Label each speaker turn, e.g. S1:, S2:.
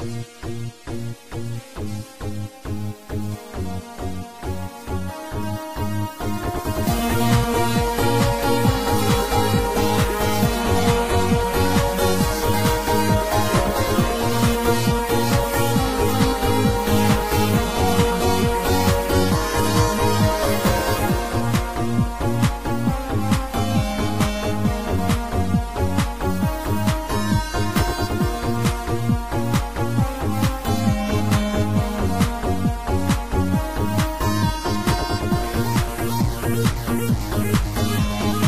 S1: Thank Música